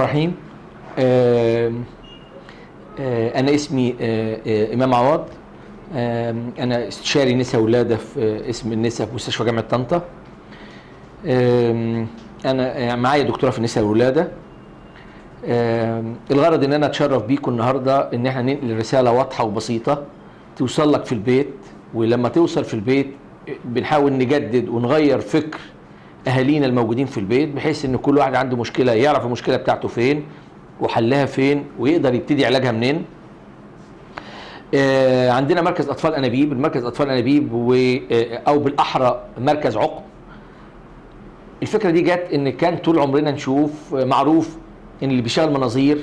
الرحيم. آه، أنا اسمي آه، آه، إمام عوض. أنا استشاري نساء ولادة في اسم النساء في مستشفى جامعة طنطا. أنا معايا دكتوراه في النساء والولادة الغرض إن أنا أتشرف بيكم النهاردة إن إحنا ننقل رسالة واضحة وبسيطة توصل لك في البيت ولما توصل في البيت بنحاول نجدد ونغير فكر أهالينا الموجودين في البيت بحيث إن كل واحد عنده مشكلة يعرف المشكلة بتاعته فين وحلها فين ويقدر يبتدي علاجها منين. آه عندنا مركز أطفال أنابيب المركز أطفال أنابيب و آه، أو بالأحرى مركز عقم الفكرة دي جت إن كان طول عمرنا نشوف آه، معروف إن اللي بيشتغل مناظير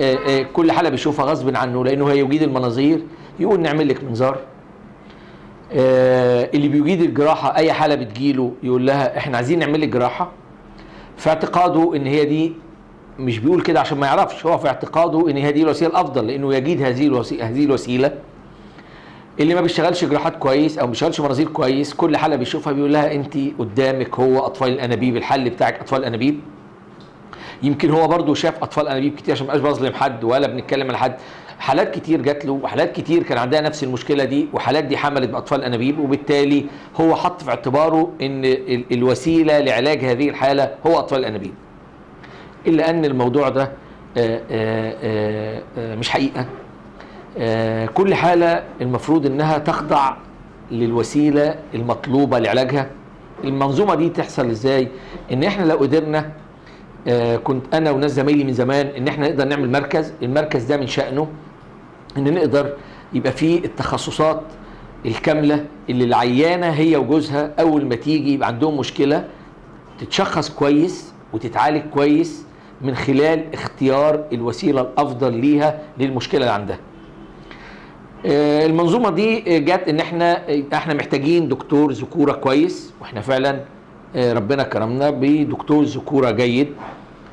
آه، آه، كل حالة بيشوفها غصب عنه لأنه هيجيد المناظير يقول نعمل لك منظار. اللي بيجيد الجراحة أي حالة بتجيله يقول لها إحنا عايزين نعمل لك جراحة. في اعتقاده إن هي دي مش بيقول كده عشان ما يعرفش هو في اعتقاده إن هي دي الوسيلة الأفضل لأنه يجيد هذه الوسيله هذه الوسيلة. اللي ما بيشتغلش جراحات كويس أو ما بيشتغلش مناظير كويس كل حالة بيشوفها بيقول لها أنت قدامك هو أطفال الأنابيب الحل بتاعك أطفال الأنابيب. يمكن هو برضو شاف أطفال أنابيب كتير عشان ما ابقاش بظلم حد ولا بنتكلم على حد. حالات كتير جات له وحالات كتير كان عندها نفس المشكلة دي وحالات دي حملت بأطفال أنابيب وبالتالي هو حط في اعتباره إن ال- الوسيلة لعلاج هذه الحالة هو أطفال الانابيب إلا أن الموضوع ده آه، آه، آه، مش حقيقة. كل حالة المفروض إنها تخضع للوسيلة المطلوبة لعلاجها. المنظومة دي تحصل إزاي؟ إن إحنا لو قدرنا كنت أنا وناس زمايلي من زمان إن إحنا نقدر نعمل مركز المركز ده من شأنه إن نقدر يبقى فيه التخصصات الكاملة اللي العيانة هي وجوزها أول ما تيجي يبقى عندهم مشكلة تتشخص كويس وتتعالج كويس من خلال اختيار الوسيلة الأفضل ليها للمشكلة اللي عندها. آه، المنظومة دي جت إن إحنا إحنا محتاجين دكتور ذكورة كويس وإحنا فعلا آه، ربنا كرمنا بدكتور ذكورة جيد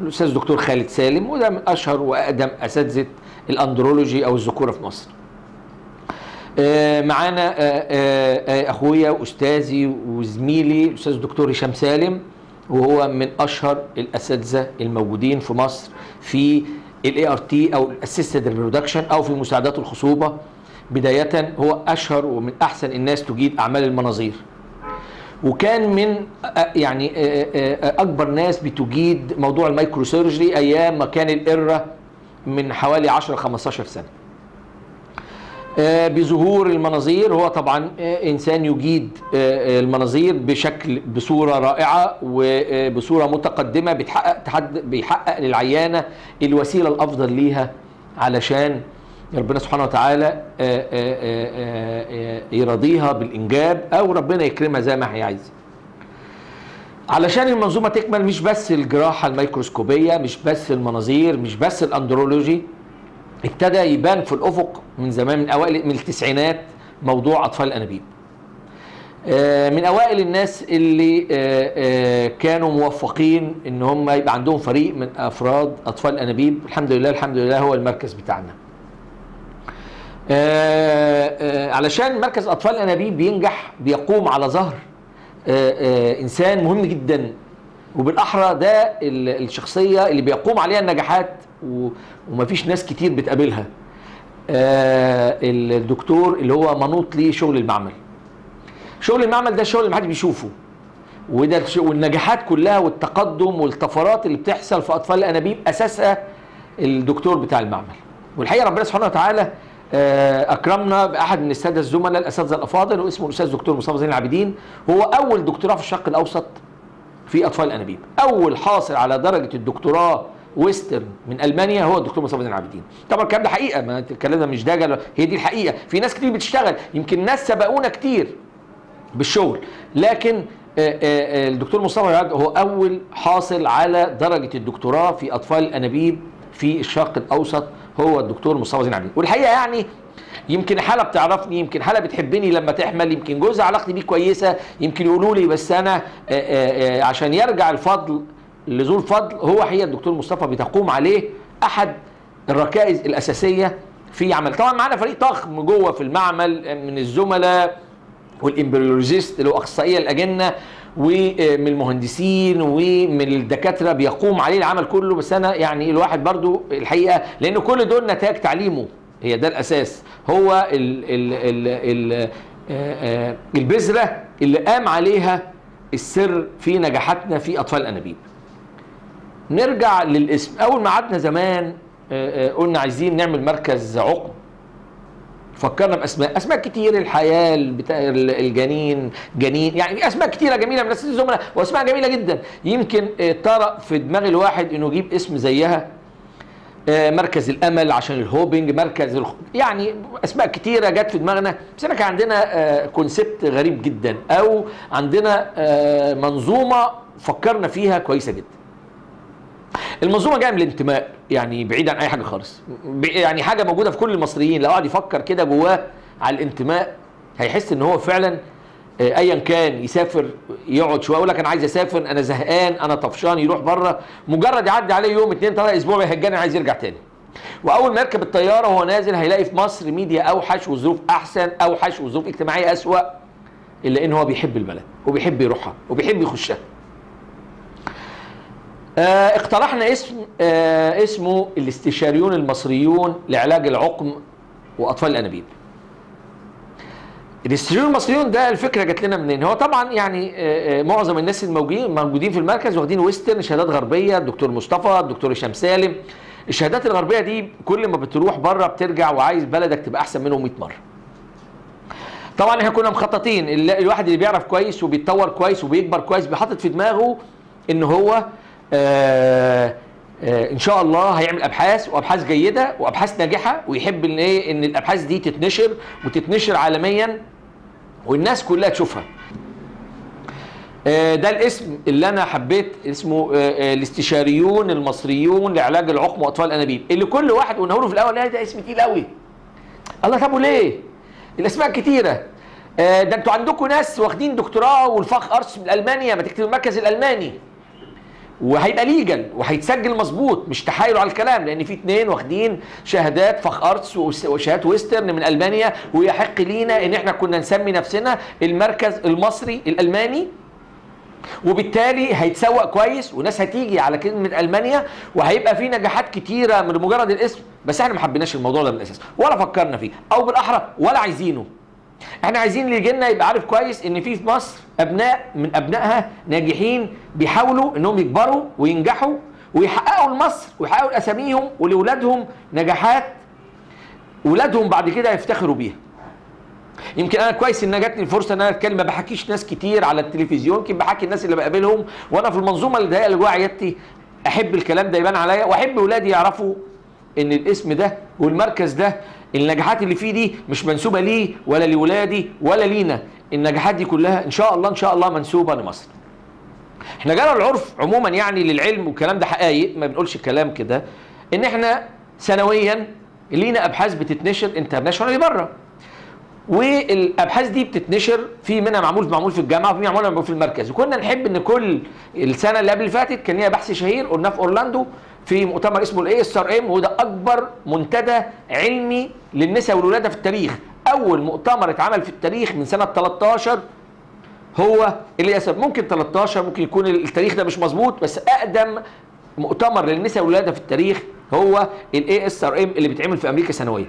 الأستاذ دكتور خالد سالم وده من أشهر وأقدم أساتذة ال andrology أو الذكورة في مصر. آه، معانا آه، أخويا واستاذي وزميلي الأستاذ الدكتور هشام سالم وهو من أشهر الأساتذة الموجودين في مصر في ال ART أو ال assisted reproduction أو في مساعدات الخصوبة بداية هو أشهر ومن أحسن الناس تجيد أعمال المناظير وكان من يعني أكبر ناس بتجيد موضوع ال micro surgery أيام ما كان الإرة من حوالي 10 15 سنة. بظهور المناظير هو طبعا إنسان يجيد المناظير بشكل بصورة رائعة وبصوره متقدمة بتحقق بيحقق للعيانة الوسيلة الأفضل ليها علشان ربنا سبحانه وتعالى آه، آه، آه، يرضيها بالإنجاب أو ربنا يكرمها زي ما هي عايزة. علشان المنظومة تكمل مش بس الجراحة الميكروسكوبية مش بس المناظير مش بس الأندرولوجي ابتدى يبان في الأفق من زمان من أوائل من التسعينات موضوع أطفال الأنابيب آه، من أوائل الناس اللي كانوا موفقين إن هم يبقى عندهم فريق من أفراد أطفال الأنابيب الحمد لله الحمد لله هو المركز بتاعنا علشان مركز أطفال الانابيب بينجح بيقوم على ظهر آه، آه، إنسان مهم جدا. وبالأحرى ده ال- الشخصية اللي بيقوم عليها النجاحات ومفيش ناس كتير بتقابلها. آه، الدكتور اللي هو منوط ليه شغل المعمل. شغل المعمل ده الشغل اللي محدش بيشوفه. وده والنجاحات كلها والتقدم والطفرات اللي بتحصل في أطفال الانابيب أساسها الدكتور بتاع المعمل. والحقيقة ربنا سبحانه وتعالى آه، أكرمنا بأحد من السادة الزملاء الأساتذة الأفاضل واسمه الأستاذ دكتور مصطفى زين العابدين. هو أول دكتوراه في الشرق الأوسط في أطفال الأنابيب. أول حاصل على درجة الدكتوراه ويسترن من ألمانيا هو الدكتور مصطفى زين العابدين. طبعا الكلام ده حقيقة ما الكلام مش دجل هي دي الحقيقة. في ناس كتير بتشتغل يمكن ناس سبقونا كتير بالشغل. لكن آه، آه، آه، الدكتور مصطفى هو أول حاصل على درجة الدكتوراه في أطفال الأنابيب في الشرق الأوسط. هو الدكتور مصطفى زين العابدين والحقيقة يعني يمكن حالة بتعرفني يمكن حالة بتحبني لما تحمل يمكن جوزها علاقتي بيه كويسة يمكن يقولوا لي بس أنا آه، آه، آه، عشان يرجع الفضل لذو الفضل هو حقيقة الدكتور مصطفى بتقوم عليه أحد الركائز الأساسية في عمل. طبعا معانا فريق ضخم جوه في المعمل من الزملاء والإمبريولوجيست اللي هو أخصائية الأجنة ومن المهندسين ومن الدكاترة بيقوم عليه العمل كله. بس أنا يعني الواحد برضو الحقيقة لأن كل دول نتائج تعليمه هي ده الأساس. هو ال ال ال ال آه، آه، البذرة اللي قام عليها السر في نجاحاتنا في أطفال الانابيب نرجع للاسم. أول ما قعدنا زمان آه، قلنا عايزين نعمل مركز عقم فكرنا باسماء أسماء كتير الحياة بتاع الجنين جنين يعني أسماء كتيرة جميلة من الناس الزملاء وأسماء جميلة جدا. يمكن آه، طرأ في دماغ الواحد إنه يجيب اسم زيها. آه، مركز الأمل عشان ال hoping مركز الخ... يعني أسماء كتيرة جت في دماغنا. بس أنا كان عندنا concept غريب جدا أو عندنا آه، منظومة فكرنا فيها كويسة جدا. المنظومة جاية من الانتماء يعني بعيد عن أي حاجة خالص. يعني حاجة موجودة في كل المصريين لو قعد يفكر كده جواه على الانتماء هيحس إن هو فعلا آه، ايا كان يسافر يقعد شوية يقول لك أنا عايز أسافر أنا زهقان أنا طفشان يروح بره مجرد يعدي عليه يوم اتنين تلاتة أسبوع يهجن عايز يرجع تاني. وأول ما يركب الطيارة وهو نازل هيلاقي في مصر ميديا أوحش وظروف أحسن أوحش وظروف اجتماعية أسوأ إلا إن هو بيحب البلد وبيحب يروحها وبيحب يخشها. آه، اقترحنا اسم آه، اسمه الاستشاريون المصريون لعلاج العقم وأطفال الأنابيب. الاستشاريون المصريون ده الفكرة جات لنا منين؟ هو طبعا يعني آه، آه، معظم الناس الموجودين موجودين في المركز واخدين western شهادات غربية الدكتور مصطفى الدكتور هشام سالم. الشهادات الغربية دي كل ما بتروح بره بترجع وعايز بلدك تبقى أحسن منهم 100 مرة. طبعا إحنا كنا مخططين ال- الواحد اللي بيعرف كويس وبيتطور كويس وبيكبر كويس بيحطط في دماغه إن هو إن شاء الله هيعمل أبحاث وأبحاث جيدة وأبحاث ناجحة ويحب إن إيه إن الأبحاث دي تتنشر وتتنشر عالميا والناس كلها تشوفها. آه، ده الاسم اللي أنا حبيت اسمه آه، آه، الاستشاريون المصريون لعلاج العقم وأطفال الأنابيب اللي كل واحد قلنا له في الأول لا ده اسم تقيل قوي الله طب وليه؟ الأسماء كتيرة. آه، ده أنتوا عندكم ناس واخدين دكتوراه وال Facharzt من ألمانيا ما تكتب المركز الألماني. وهيبقى legal وهيتسجل مظبوط مش تحايلوا على الكلام لأن في اتنين واخدين شهادات Facharzt وشهادات western من ألمانيا ويحق لينا إن إحنا كنا نسمي نفسنا المركز المصري الألماني وبالتالي هيتسوق كويس وناس هتيجي على كلمة ألمانيا وهيبقى في نجاحات كتيرة من مجرد الاسم بس إحنا ما حبيناش الموضوع ده من الأساس ولا فكرنا فيه أو بالأحرى ولا عايزينه. إحنا عايزين اللي يجي لنا يبقى عارف كويس ان في في مصر أبناء من أبنائها ناجحين بيحاولوا إنهم يكبروا وينجحوا ويحققوا لمصر ويحققوا لأساميهم ولاولادهم نجاحات ولادهم بعد كده يفتخروا بيها. يمكن أنا كويس إن جاتني الفرصة إن أنا أتكلم ما بحكيش ناس كتير على التلفزيون يمكن بحكي الناس اللي بقابلهم وأنا في المنظومة اللي اللي جوه عيادتي أحب الكلام ده يبان عليا وأحب اولادي يعرفوا إن الاسم ده والمركز ده النجاحات اللي فيه دي مش منسوبة ليه ولا لاولادي ولا لينا. النجاحات دي كلها إن شاء الله إن شاء الله منسوبة لمصر. إحنا جرى العرف عموما يعني للعلم والكلام ده حقايق ما بنقولش الكلام كده. إن إحنا سنويا لينا أبحاث بتتنشر انترناشونال بره والأبحاث دي بتتنشر في منها معمول معمول في الجامعة وفي معمول في المركز. وكنا نحب إن كل السنة اللي قبل اللي فاتت كان ليها بحث شهير قلناه في أورلاندو في مؤتمر اسمه ال ISRM وده أكبر منتدى علمي للنساء والولادة في التاريخ. أول مؤتمر اتعمل في التاريخ من سنة 13 هو اللي يسب ممكن 13 ممكن يكون التاريخ ده مش مظبوط بس أقدم مؤتمر للنساء والولادة في التاريخ هو ال ISRM اللي بيتعمل في أمريكا سنويا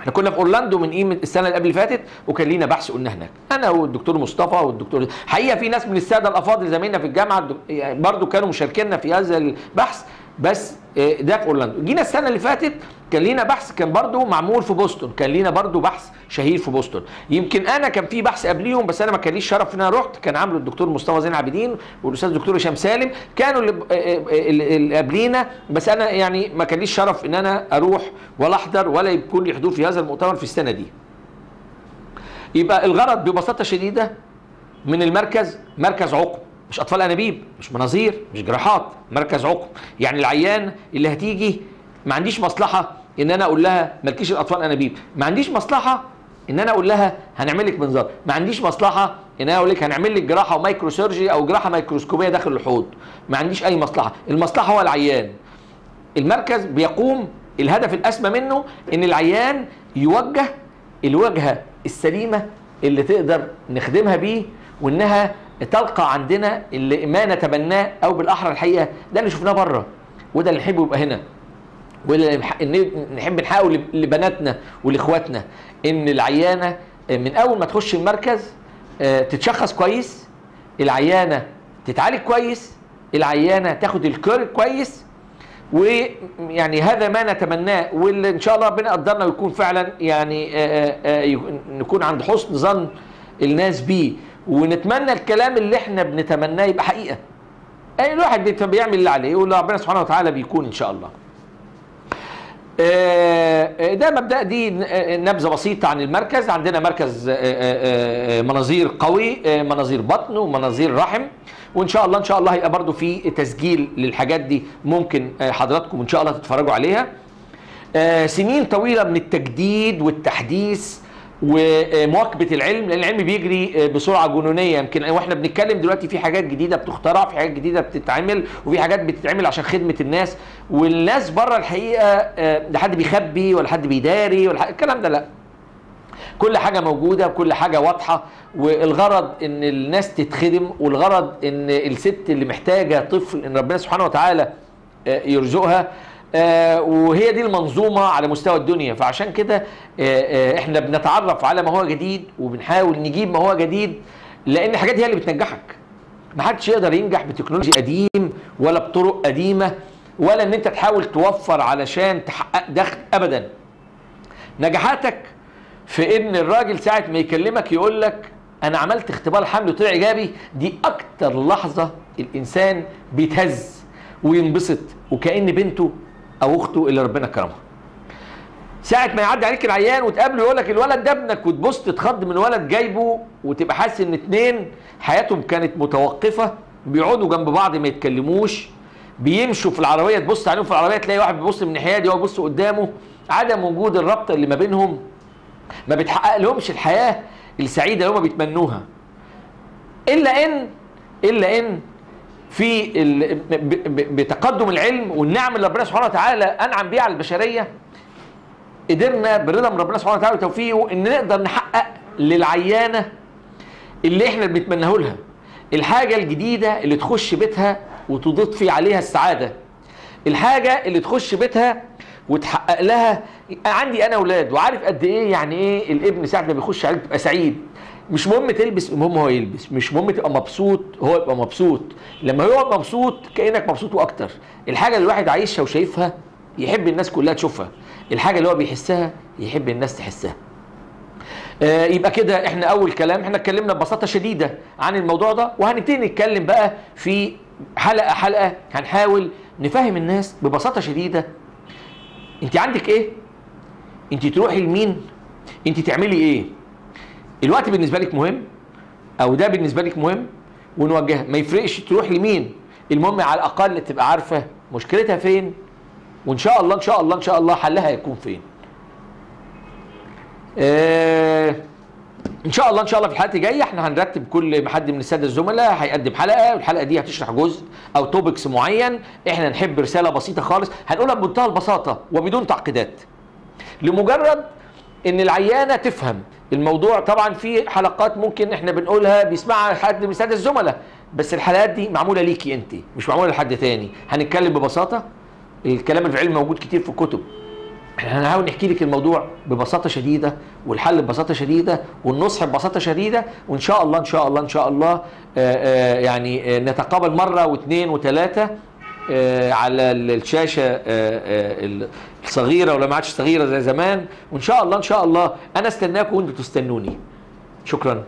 إحنا كنا في أورلاندو من قيمة السنة اللي قبل اللي فاتت وكان لينا بحث قلنا هناك. أنا والدكتور مصطفى والدكتور حقيقة في ناس من السادة الأفاضل زمايلنا في الجامعة يعني برضو كانوا مشاركينا في هذا البحث. بس آه، ده في أورلاندو. جينا السنة اللي فاتت كان لينا بحث كان برضو معمول في بوسطن. كان لينا برضو بحث شهير في بوسطن. يمكن أنا كان في بحث قبليهم بس أنا ما كان ليش شرف إن أنا رحت. كان عامله الدكتور مصطفى زين العابدين والأستاذ الدكتور هشام سالم. كانوا اللي آه، آه، قبلينا بس أنا يعني ما كان ليش شرف إن أنا أروح ولا أحضر ولا يكون لي حضور في هذا المؤتمر في السنة دي. يبقى الغرض ببساطة شديدة من المركز مركز عقم. مش أطفال أنابيب مش مناظير مش جراحات مركز عقم. يعني العيان اللي هتيجي ما عنديش مصلحة إن أنا أقول لها مالكيش الأطفال أنابيب. ما عنديش مصلحة إن أنا أقول لها هنعمل لك منظار. ما عنديش مصلحة إن أنا أقول لك هنعمل لك جراحة و microsurgery أو جراحة ميكروسكوبيه داخل الحوض. ما عنديش أي مصلحة. المصلحة هو العيان. المركز بيقوم الهدف الأسمى منه إن العيان يوجه الوجهة السليمة اللي تقدر نخدمها بيه وإنها تلقى عندنا اللي ما نتمناه أو بالأحرى الحقيقة ده اللي شفناه بره وده اللي نحبه يبقى هنا واللي نحب لب- لبناتنا ولإخواتنا إن العيانة من أول ما تخش المركز آه، تتشخص كويس العيانة تتعالج كويس العيانة تاخد الكير كويس ويعني هذا ما نتمناه واللي إن شاء الله ربنا قدرنا ويكون فعلا يعني آه، آه، آه، نكون عند حسن ظن الناس بيه. ونتمنى الكلام اللي إحنا بنتمناه يبقى حقيقة. أي الواحد بيعمل اللي عليه وربنا سبحانه وتعالى بيكون إن شاء الله. آه، آه، ده مبدأ دي نبذة بسيطة عن المركز. عندنا مركز آه، مناظير قوي مناظير بطن ومناظير رحم. وإن شاء الله إن شاء الله هيبقى برضو في تسجيل للحاجات دي ممكن حضراتكم إن شاء الله تتفرجوا عليها. سنين طويلة من التجديد والتحديث. ومواكبة العلم لأن العلم بيجري بسرعة جنونية. يمكن وإحنا بنتكلم دلوقتي في حاجات جديدة بتخترع في حاجات جديدة بتتعمل وفي حاجات بتتعمل عشان خدمة الناس. والناس بره الحقيقة آه، لا حد بيخبي ولا حد بيداري ولا الكلام ده لا. كل حاجة موجودة كل حاجة واضحة. والغرض إن الناس تتخدم والغرض إن الست اللي محتاجة طفل إن ربنا سبحانه وتعالى آه، يرزقها. وهي دي المنظومة على مستوى الدنيا. فعشان كده آه، آه، إحنا بنتعرف على ما هو جديد وبنحاول نجيب ما هو جديد لأن الحاجات هي اللي بتنجحك. ما حدش يقدر ينجح بتكنولوجي قديم ولا بطرق قديمة ولا إن أنت تحاول توفر علشان تحقق دخل ابدا. نجاحاتك في إن الراجل ساعة ما يكلمك يقول لك أنا عملت اختبار حمل وطلع إيجابي دي أكتر لحظة الإنسان بيتهز وينبسط وكأن بنته أو أخته اللي ربنا كرمها. ساعة ما يعدي عليك العيان وتقابله يقول لك الولد ده ابنك وتبص تتخض من ولد جايبه وتبقى حاسس إن اتنين حياتهم كانت متوقفة بيقعدوا جنب بعض ما يتكلموش بيمشوا في العربية تبص عليهم في العربية تلاقي واحد بيبص من الناحية دي وهو بيبص قدامه. عدم وجود الرابطة اللي ما بينهم ما بتحقق لهمش الحياة السعيدة اللي هم بيتمنوها. إلا إن إلا إن في. بتقدم العلم والنعم اللي ربنا سبحانه وتعالى أنعم بيها على البشرية قدرنا برضا من ربنا سبحانه وتعالى وتوفيقه إن نقدر نحقق للعيانة اللي إحنا بنتمناه لها الحاجة الجديدة اللي تخش بيتها وتضيف عليها السعادة الحاجة اللي تخش بيتها وتحقق لها عندي أنا أولاد وعارف قد إيه يعني إيه الابن ساعة ما بيخش عليك تبقى سعيد مش مهم تلبس المهم هو يلبس. مش مهم تبقى مبسوط هو يبقى مبسوط. لما هو مبسوط كأنك مبسوط وأكتر. الحاجة اللي الواحد عايشها وشايفها يحب الناس كلها تشوفها. الحاجة اللي هو بيحسها يحب الناس تحسها. آه، يبقى كده إحنا أول كلام إحنا اتكلمنا ببساطة شديدة عن الموضوع ده وهنبتدي نتكلم بقى في حلقة حلقة هنحاول نفهم الناس ببساطة شديدة. انت عندك إيه؟ انت تروحي لمين؟ انت تعملي إيه؟ الوقت بالنسبة لك مهم؟ أو ده بالنسبة لك مهم؟ ونوجهها. ما يفرقش تروح لمين. المهم على الأقل تبقى عارفة مشكلتها فين وإن شاء الله إن شاء الله إن شاء الله حلها هيكون فين. آه إن شاء الله إن شاء الله في الحلقة الجاية إحنا هنرتب كل حد من السادة الزملاء هيقدم حلقة والحلقة دي هتشرح جزء أو توبكس معين. إحنا نحب رسالة بسيطة خالص. هنقولها بمنتهى البساطة وبدون تعقيدات. لمجرد إن العيانة تفهم الموضوع طبعا في حلقات ممكن إحنا بنقولها بيسمعها حد من الساده الزملاء بس الحلقات دي معمولة ليكي أنت مش معمولة لحد تاني. هنتكلم ببساطة الكلام اللي في العلم موجود كتير في الكتب. إحنا هنحاول نحكي لك الموضوع ببساطة شديدة والحل ببساطة شديدة والنصح ببساطة شديدة وإن شاء الله إن شاء الله إن شاء الله آآ آآ يعني آه، نتقابل مرة واثنين وثلاثة آه، على الشاشة الصغيره ولا ما عادش صغيرة زي زمان. وإن شاء الله إن شاء الله أنا أستناكم وأنتوا تستنوني. شكرا.